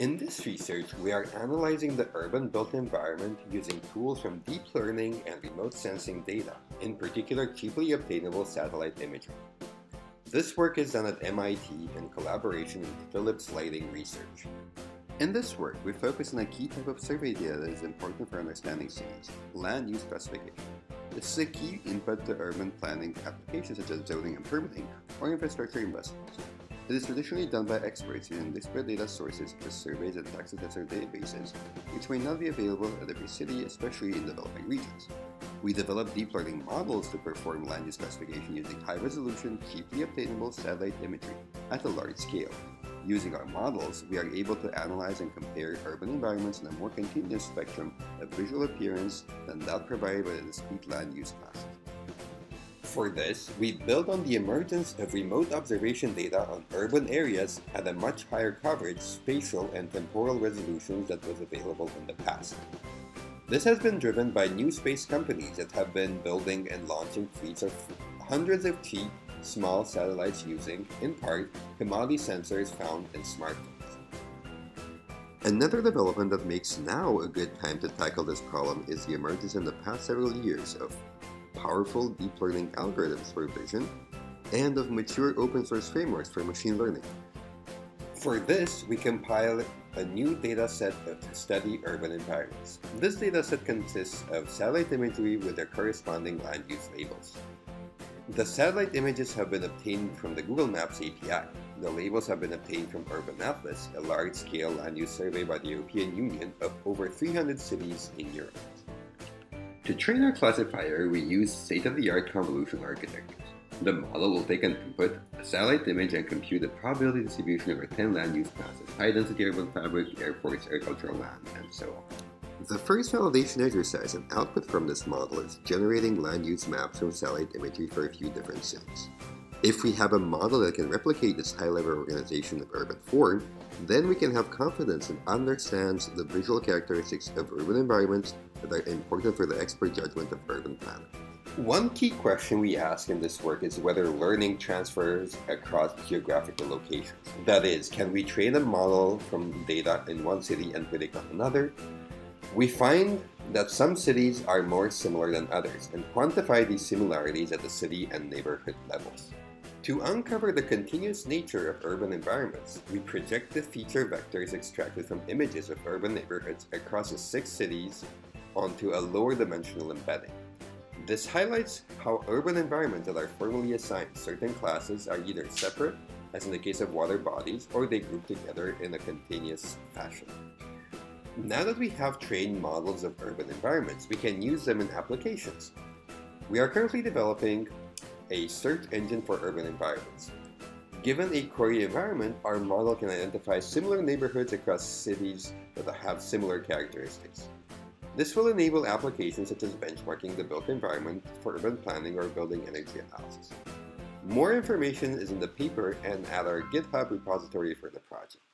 In this research, we are analyzing the urban built environment using tools from deep learning and remote sensing data, in particular cheaply obtainable satellite imagery. This work is done at MIT in collaboration with Philips Lighting Research. In this work, we focus on a key type of survey data that is important for understanding cities, land use classification. This is a key input to urban planning applications such as zoning and permitting or infrastructure investments. It is traditionally done by experts using disparate data sources such as surveys and tax assessor databases, which may not be available at every city, especially in developing regions. We developed deep learning models to perform land use classification using high resolution, cheaply obtainable satellite imagery at a large scale. Using our models, we are able to analyze and compare urban environments in a more continuous spectrum of visual appearance than that provided by the discrete land use classes. For this, we built on the emergence of remote observation data on urban areas at a much higher coverage, spatial, and temporal resolutions that was available in the past. This has been driven by new space companies that have been building and launching fleets of hundreds of cheap, small satellites using, in part, commodity sensors found in smartphones. Another development that makes now a good time to tackle this problem is the emergence in the past several years of powerful deep learning algorithms for vision, and of mature open source frameworks for machine learning. For this, we compile a new dataset to study urban environments. This dataset consists of satellite imagery with their corresponding land use labels. The satellite images have been obtained from the Google Maps API. The labels have been obtained from Urban Atlas, a large-scale land use survey by the European Union of over 300 cities in Europe. To train our classifier, we use state-of-the-art convolution architectures. The model will take an input, a satellite image, and compute the probability distribution over 10 land use classes, high-density urban fabric, airports, agricultural land, and so on. The first validation exercise and output from this model is generating land use maps from satellite imagery for a few different cities. If we have a model that can replicate this high-level organization of urban form, then we can have confidence and understand the visual characteristics of urban environments that are important for the expert judgment of urban planning. One key question we ask in this work is whether learning transfers across geographical locations. That is, can we train a model from data in one city and predict on another? We find that some cities are more similar than others and quantify these similarities at the city and neighborhood levels. To uncover the continuous nature of urban environments, we project the feature vectors extracted from images of urban neighborhoods across the six cities onto a lower dimensional embedding. This highlights how urban environments that are formally assigned certain classes are either separate, as in the case of water bodies, or they group together in a continuous fashion. Now that we have trained models of urban environments, we can use them in applications. We are currently developing a search engine for urban environments. Given a query environment, our model can identify similar neighborhoods across cities that have similar characteristics. This will enable applications such as benchmarking the built environment for urban planning or building energy analysis. More information is in the paper and at our GitHub repository for the project.